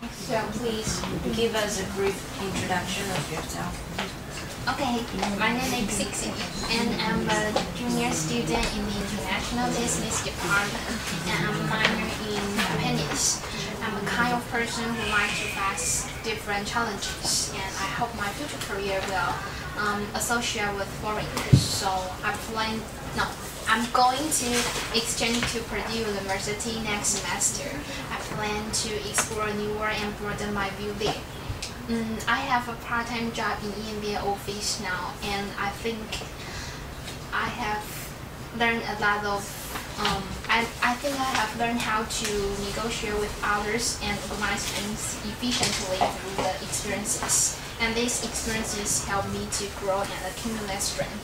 So please give us a brief introduction of yourself. Okay, my name is Sixi, and I'm a junior student in the International Business Department, and I'm a minor in Japanese. I'm a kind of person who likes to face different challenges, and I hope my future career will um, associate with foreigners. So I plan, no, I'm going to exchange to Purdue University next semester. Plan to explore new world and broaden my view there. Mm, I have a part-time job in EMBA office now, and I think I have learned a lot of. Um, I, I think I have learned how to negotiate with others and organize things efficiently through the experiences. And these experiences help me to grow and accumulate strength.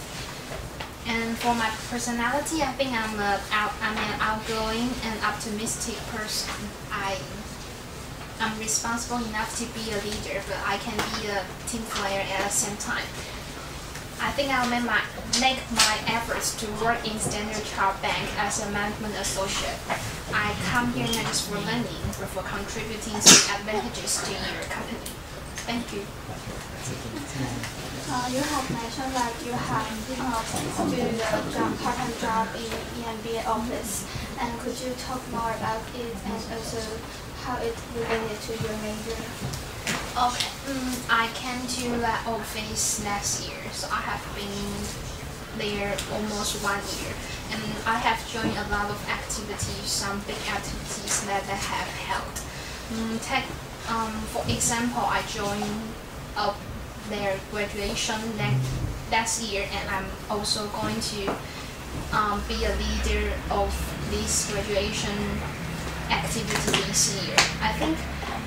And for my personality, I think I'm a out, I'm an outgoing and optimistic person. I I'm responsible enough to be a leader, but I can be a team player at the same time. I think I'll make my, make my efforts to work in Standard Chartered Bank as a management associate. I come here not just for learning, but for contributing some advantages to your company. Thank you. Uh, you have mentioned that you have uh, do the job, part-time job in EMBA office, and could you talk more about it and also how it related to your major? Okay, mm, I came to that office last year, so I have been there almost one year, and I have joined a lot of activities, some big activities that they have held. Mm, tech, um, for example, I joined up their graduation next last year, and I'm also going to um, be a leader of this graduation activity this year. I think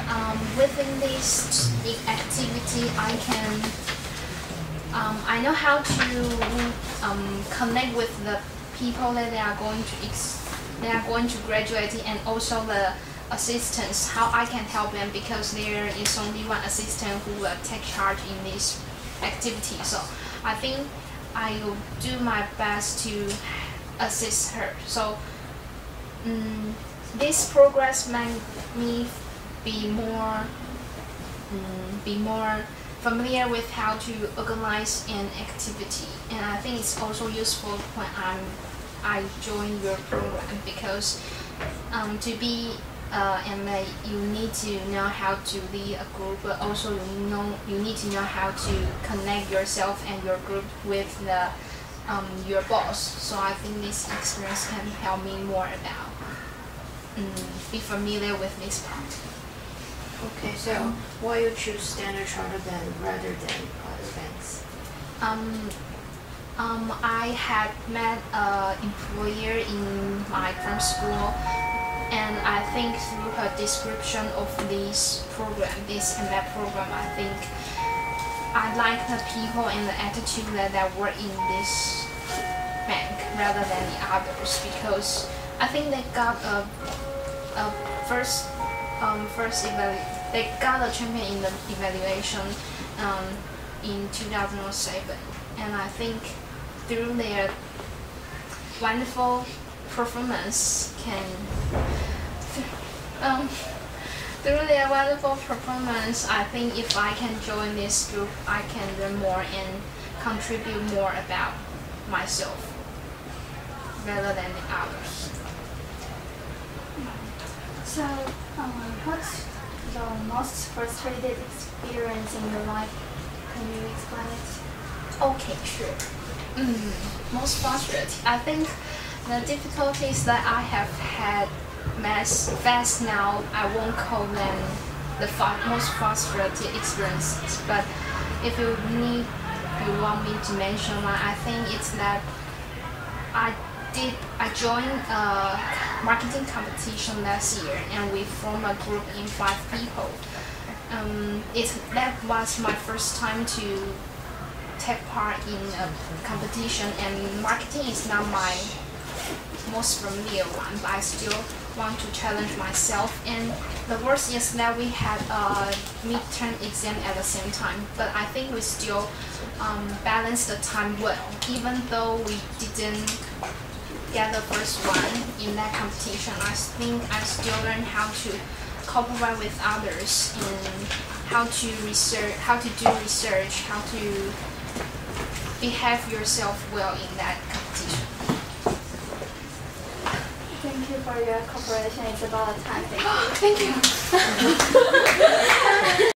um, within this activity, I can um, I know how to um, connect with the people that they are going to they are going to graduate and also the assistants how I can help them because there is only one assistant who will take charge in this activity. So I think I will do my best to assist her. So um, this progress made me be more um, be more familiar with how to organize an activity. And I think it's also useful when I'm I join your program because um, to be uh, and uh, you need to know how to lead a group, but also you know you need to know how to connect yourself and your group with the um, your boss. So I think this experience can help me more about um, be familiar with this part. Okay, so why you choose Standard Chartered Bank rather than other banks? Um, um, I had met an employer in my firm school and I think through her description of this program, this MF program, I think I like the people and the attitude that, that work in this bank rather than the others. Because I think they got a, a first um, first they got a champion in the evaluation um, in 2007 and I think through their wonderful performance can um, through their wonderful performance I think if I can join this group I can learn more and contribute more about myself rather than the others. So, um, what's the most frustrated experience in your life? Can you explain it? Okay, sure. Mm, most frustrated. I think the difficulties that I have had mass fast now, I won't call them the most frustrating experiences. But if you need, you want me to mention one, I think it's that I did I joined a marketing competition last year, and we formed a group in five people. Um, it that was my first time to take part in a competition, and marketing is not my most familiar one, but I still want to challenge myself. And the worst is that we had a midterm exam at the same time, but I think we still um, balanced the time well, even though we didn't get the first one in that competition. I think I still learned how to cooperate with others and how to research, how to do research, how to behave yourself well in that competition. Thank you for your cooperation. It's about time. Thank you. Thank you.